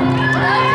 Cars